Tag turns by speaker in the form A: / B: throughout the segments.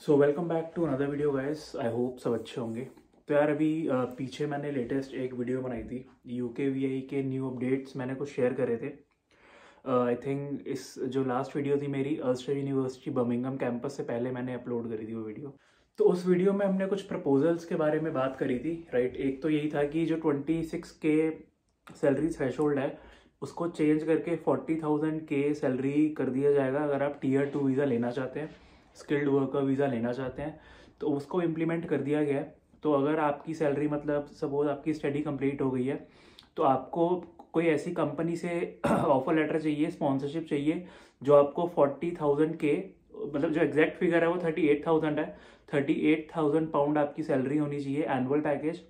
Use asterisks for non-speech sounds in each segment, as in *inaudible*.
A: So welcome back to another video guys I hope सब अच्छे होंगे। तो यार अभी पीछे मैंने लेटेस्ट एक वीडियो बनाई थी। यू के वी आई के न्यू अपडेट्स मैंने कुछ शेयर करे थे। आई uh, थिंक इस जो लास्ट वीडियो थी मेरी अल्स्टर यूनिवर्सिटी बर्मिंगम कैंपस से पहले मैंने अपलोड करी थी वो वीडियो तो उस वीडियो में हमने कुछ प्रपोजल्स के बारे में बात करी थी राइट right? एक तो यही था कि जो ट्वेंटी सिक्स के सैलरी थ्रेश है उसको चेंज करके फोर्टी थाउज़ेंड के सैलरी कर दिया जाएगा अगर आप टीयर टू वीज़ा लेना चाहते हैं। स्किल्ड वर्कर वीज़ा लेना चाहते हैं तो उसको इम्प्लीमेंट कर दिया गया है। तो अगर आपकी सैलरी मतलब सपोज़ आपकी स्टडी कंप्लीट हो गई है तो आपको कोई ऐसी कंपनी से *clears throat* ऑफ़र लेटर चाहिए स्पॉन्सरशिप चाहिए, जो आपको फोर्टी थाउज़ेंड के मतलब जो एग्जैक्ट फिगर है वो थर्टी एट थाउज़ेंड है। थर्टी एट थाउज़ेंड पाउंड आपकी सैलरी होनी चाहिए एनुअल पैकेज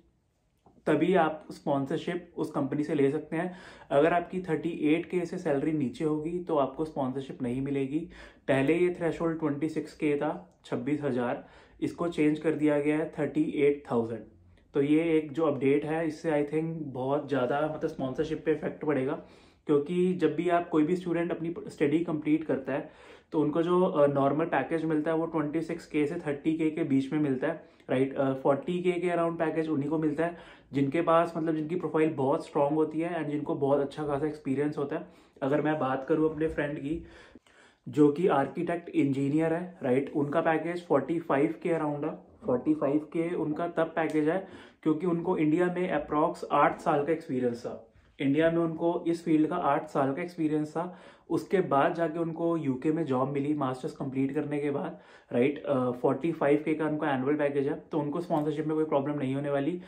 A: तभी आप स्पॉन्सरशिप उस कंपनी से ले सकते हैं। अगर आपकी थर्टी एट के से सैलरी नीचे होगी तो आपको स्पॉन्सरशिप नहीं मिलेगी। पहले ये थ्रेश होल्ड ट्वेंटी के था, छब्बीस हज़ार। इसको चेंज कर दिया गया है थर्टी एट थाउज़ेंड तो ये एक जो अपडेट है, इससे आई थिंक बहुत ज़्यादा मतलब स्पॉन्सरशिप पे इफ़ेक्ट पड़ेगा। क्योंकि जब भी आप कोई भी स्टूडेंट अपनी स्टडी कंप्लीट करता है तो उनको जो नॉर्मल पैकेज मिलता है, वो ट्वेंटी सिक्स के से थर्टी के के बीच में मिलता है राइट फोर्टी के के अराउंड पैकेज उन्हीं को मिलता है, जिनके पास मतलब जिनकी प्रोफ़ाइल बहुत स्ट्रांग होती है एंड जिनको बहुत अच्छा खासा एक्सपीरियंस होता है। अगर मैं बात करूँ अपने फ्रेंड की, जो कि आर्किटेक्ट इंजीनियर है राइट उनका package forty five K around है। फोर्टी फाइव के उनका तब पैकेज है, क्योंकि उनको इंडिया में अप्रॉक्स आठ साल का एक्सपीरियंस था। इंडिया में उनको इस फ़ील्ड का आठ साल का एक्सपीरियंस था। उसके बाद जाके उनको यूके में जॉब मिली मास्टर्स कंप्लीट करने के बाद राइट फोर्टी फाइव के का उनका एनुअल पैकेज है। तो उनको स्पॉन्सरशिप में कोई प्रॉब्लम नहीं होने वाली।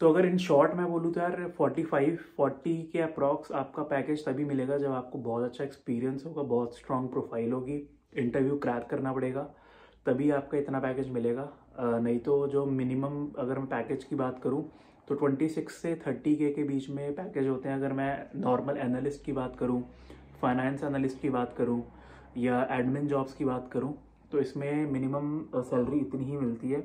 A: तो अगर इन शॉर्ट मैं बोलूँ तो यार forty five forty K approx आपका पैकेज तभी मिलेगा जब आपको बहुत अच्छा एक्सपीरियंस होगा, बहुत स्ट्रांग प्रोफ़ाइल होगी। इंटरव्यू क्रैक करना पड़ेगा, तभी आपका इतना पैकेज मिलेगा। नहीं तो जो मिनिमम अगर मैं पैकेज की बात करूँ तो ट्वेंटी सिक्स से थर्टी के के बीच में पैकेज होते हैं। अगर मैं नॉर्मल एनालिस्ट की बात करूँ फाइनेंस एनालिस्ट की बात करूँ, या एडमिन जॉब्स की बात करूँ तो इसमें मिनिमम सैलरी इतनी ही मिलती है।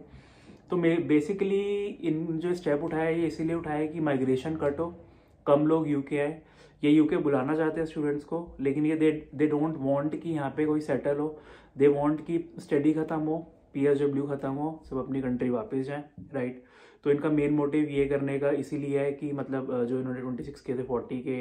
A: तो मे बेसिकली इन जो स्टेप उठाया ये इसीलिए उठाया कि माइग्रेशन कट हो, कम लोग यूके आए। ये यूके बुलाना चाहते हैं स्टूडेंट्स को, लेकिन ये दे दे डोंट वांट कि यहाँ पे कोई सेटल हो। दे वांट कि स्टडी खत्म हो। पी एच डब्ल्यू खत्म हो, सब अपनी कंट्री वापस जाएँ राइट तो इनका मेन मोटिव ये करने का इसीलिए है कि मतलब जो इन्होंने ट्वेंटी सिक्स के थे फोर्टी के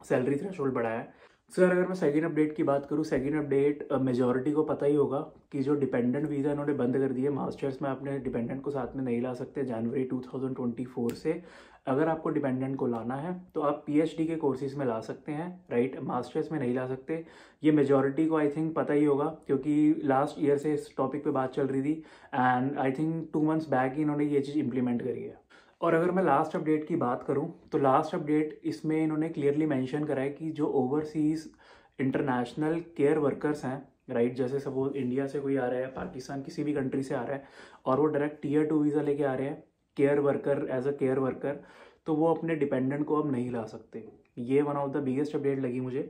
A: सैलरी थ्रेश बढ़ाया सर, अगर मैं सेकेंड अपडेट की बात करूँ सेकेंड अपडेट मेजोरिटी को पता ही होगा कि जो डिपेंडेंट वीज़ा इन्होंने बंद कर दिए मास्टर्स में अपने डिपेंडेंट को साथ में नहीं ला सकते जनवरी 2024 से। अगर आपको डिपेंडेंट को लाना है तो आप पीएचडी के कोर्सेज में ला सकते हैं राइट मास्टर्स में नहीं ला सकते। ये मेजोरिटी को आई थिंक पता ही होगा, क्योंकि लास्ट ईयर से इस टॉपिक पे बात चल रही थी and I think two months back ही इन्होंने ये चीज़ इंप्लीमेंट करी है। और अगर मैं लास्ट अपडेट की बात करूँ तो लास्ट अपडेट इसमें इन्होंने क्लियरली मेंशन करा है कि जो ओवरसीज इंटरनेशनल केयर वर्कर्स हैं राइट जैसे सपोज़ इंडिया से कोई आ रहा है पाकिस्तान किसी भी कंट्री से आ रहा है, और वो डायरेक्ट टीयर टू वीज़ा लेके आ रहे हैं care worker as a care worker तो वो अपने डिपेंडेंट को अब नहीं ला सकते। ये one of the biggest update लगी मुझे,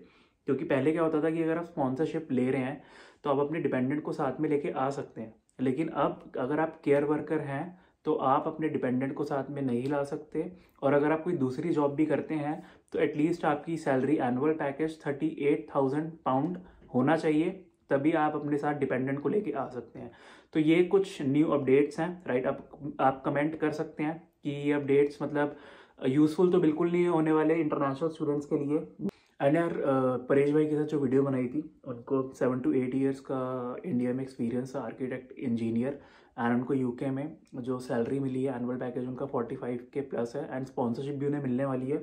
A: क्योंकि पहले क्या होता था कि अगर आप स्पॉन्सरशिप ले रहे हैं तो आप अपने डिपेंडेंट को साथ में लेके आ सकते हैं। लेकिन अब अगर आप केयर वर्कर हैं तो आप अपने डिपेंडेंट को साथ में नहीं ला सकते। और अगर आप कोई दूसरी जॉब भी करते हैं तो एटलीस्ट आपकी salary annual package thirty eight thousand pound होना चाहिए, तभी आप अपने साथ डिपेंडेंट को लेके आ सकते हैं। तो ये कुछ न्यू अपडेट्स हैं राइट आप आप कमेंट कर सकते हैं कि ये अपडेट्स मतलब यूज़फुल तो बिल्कुल नहीं होने वाले इंटरनेशनल स्टूडेंट्स के लिए। एंड यार परेश भाई के साथ जो वीडियो बनाई थी, उनको सेवन टू एट ईयर्स का इंडिया में एक्सपीरियंस है आर्किटेक्ट इंजीनियर एंड उनको यूके में जो सैलरी मिली है एनुअल पैकेज उनका फोर्टी फाइव के प्लस है एंड स्पॉन्सरशिप भी उन्हें मिलने वाली है।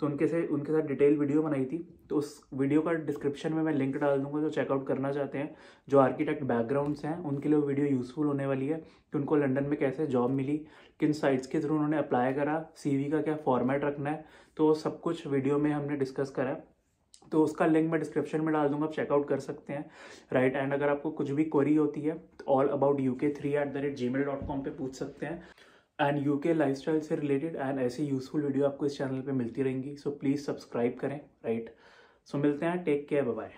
A: तो उनके से, उनके साथ डिटेल वीडियो बनाई थी तो उस वीडियो का डिस्क्रिप्शन में मैं लिंक डाल दूँगा जो चेकआउट करना चाहते हैं। जो आर्किटेक्ट बैकग्राउंड्स हैं, उनके लिए वीडियो यूज़फुल होने वाली है, कि उनको लंदन में कैसे जॉब मिली, किन साइट्स के थ्रू उन्होंने अप्लाई करा सीवी का क्या फॉर्मेट रखना है तो सब कुछ वीडियो में हमने डिस्कस करा तो उसका लिंक मैं डिस्क्रिप्शन में डाल दूँगा, आप चेकआउट कर सकते हैं। राइट एंड अगर आपको कुछ भी क्वेरी होती है तो all about UK three at the rate gmail dot com पर पूछ सकते हैं। And UK life style से रिलेटेड एंड ऐसी यूजफुल वीडियो आपको इस चैनल पे मिलती रहेंगी। सो प्लीज़ सब्सक्राइब करें राइट सो मिलते हैं टेक केयर बाय